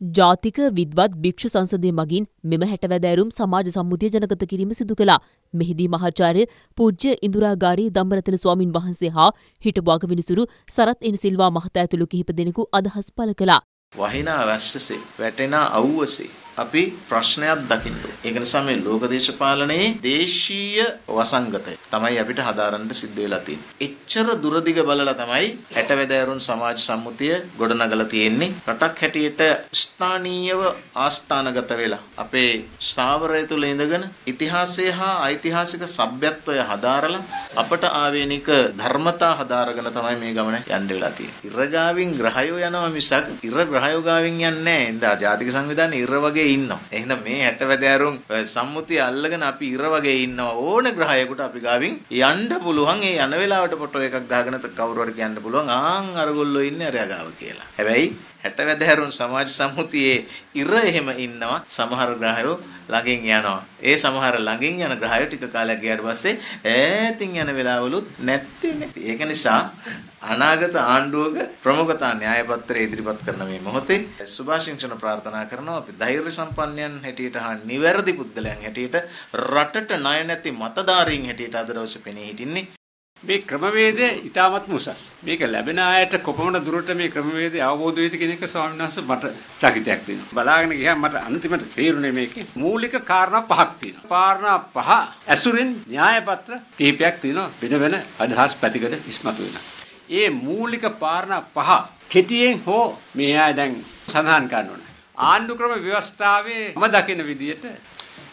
ජාතික විද්වත් භික්ෂු සංසදය මගින් මෙම හැටවැදෑරුම් සමාජ සම්මුතිය ජනගත කිරීම සිදු කළා. මෙහිදී මහාචාර්ය පූජ්‍ය ඉන්දුරාගාරී දම්බරතන ස්වාමින් වහන්සේ හා හිටපු අගවිනිසුරු සරත් ඉනිසිල්වා මහතා ඇතුළු කිහිප දෙනෙකු අදහස් පළ කළා. වහිනා වැස්සසේ වැටෙනා අවුවසේ අපි ප්‍රශ්නයක් දකින්න ඒක නිසා මේ ලෝක දේශපාලනයේ දේශීය වසංගතය තමයි අපිට හදාරන්න සිද්ධ වෙලා තියෙන්නේ. එච්චර දුරදිග බලලා තමයි හැටවැදෑරුන් සමාජ සම්මුතිය ගොඩනගලා තියෙන්නේ. රටක් හැටියට ස්ථානීයව ආස්ථානගත වෙලා අපේ ස්ථාවරය තුල ඉඳගෙන ඉතිහාසය හා ඓතිහාසික සભ્યත්වය හදාරලා අපට ආවේනික ධර්මතා හදාරගෙන තමයි මේ ගමන යන්න වෙලා තියෙන්නේ. ඉරගාවින් ග්‍රහයෝ යනවා මිසක් ඉර ග්‍රහයෝ ගාවින් යන්නේ නැහැ. එඳා ජාතික සංවිධානය ඉර වගේ වගේ ඉන්නවා. එහෙනම් මේ හැටවැදෑරුම් සම්මුතිය අල්ලගෙන අපි ඉර වගේ ඉන්නවා. ඕන ග්‍රහයකට අපි ගාවින් යන්න පුළුවන්. ඒ යන වෙලාවට ෆොටෝ එකක් ගහගෙන කවුරු හරි කියන්න පුළුවන්. ආන් අරගොල්ලෝ ඉන්නේ අරයා ගාව කියලා. හැබැයි හැටවැදෑරුම් සමාජ සම්මුතියේ ඉර එහෙම ඉන්නවා. සමහර ග්‍රහයෝ ළඟින් යනවා. ඒ සමහර ළඟින් යන ග්‍රහයෝ ටික කාලයක් ගියාට පස්සේ ඈතින් යන වෙලාවලුත් නැත්තේ නැති. ඒක නිසා අනාගත ආණ්ඩුවක ප්‍රමුඛතා න්‍යාය පත්‍රය ඉදිරිපත් කරන මේ මොහොතේ සුභාශිංසන ප්‍රාර්ථනා කරනවා අපි ධෛර්ය සම්පන්නයන් හැටියට හා නිවැරදි පුද්ගලයන් හැටියට රටට ණය නැති මතධාරීන් හැටියට අද දවසේ පෙනී හිටින්නේ මේ ක්‍රමවේදය ඉතාමත් උසස්. මේක ලැබෙන අයට කොපමණ දුරට මේ ක්‍රමවේදය අවබෝධ වෙයිද කියන එක ස්වාමීන් වහන්සේ මට චකිතයක් තියෙනවා. බලාගෙන ගියාම මට අන්තිමට තේරුනේ මේකේ මූලික කාරණා පහක් තියෙනවා. කාරණා පහ ඇසුරින් න්‍යාය පත්‍ර කිහිපයක් තියෙනවා. වෙන වෙන අදහස් පැතිකඩ ඉස්මතු වෙනවා. ඒ මූලික කාරණා පහ කෙටියෙන් හෝ මේ අය දැන් සඳහන් කරනවා. ආණ්ඩු ක්‍රම ව්‍යවස්ථාවේ මම දකින විදිහට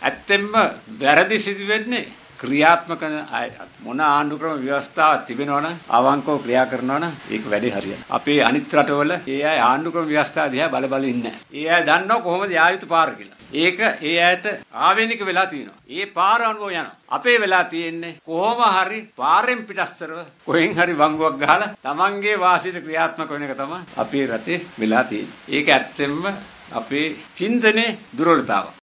ඇත්තෙන්ම වැරදි සිදු වෙන්නේ ක්‍රියාත්මක මොන ආණ්ඩු ක්‍රම ව්‍යවස්ථාවක් තිබෙනවනම් අවංකව ක්‍රියා කරනවනම් ඒක වැඩි හරියන. අපේ අනිත් රටවල ඒ අය ආණ්ඩු ක්‍රම ව්‍යවස්ථාව දිහා බල බල ඉන්නේ නැහැ. ඒ අය දන්නවා කොහොමද යා යුතු පාර කියලා. ඒක ඒ අයට ආවේනික වෙලා තියෙනවා. ඒ පාර අනුව යනවා. අපේ වෙලා තියෙන්නේ කොහොම හරි පාරෙන් පිටස්තරව කොහෙන් හරි වංගුවක් ගහලා Tamange වාසියට ක්‍රියාත්මක වෙන එක තමයි අපේ රටේ වෙලා තියෙන්නේ. ඒක ඇත්තෙන්ම අපේ චින්තනයේ දුර්වලතාවක්.